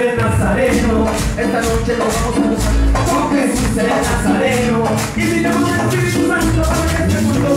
El Nazareno, esta noche lo vamos a gozar con Jesús el Nazareno. Y si tenemos el Espíritu Santo para este mundo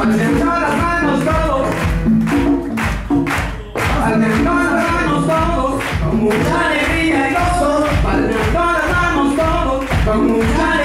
Alcanzar las manos todos. Alcanzar las manos todos. Con mucha alegría y gozo. Alcanzar las manos todos. Con mucha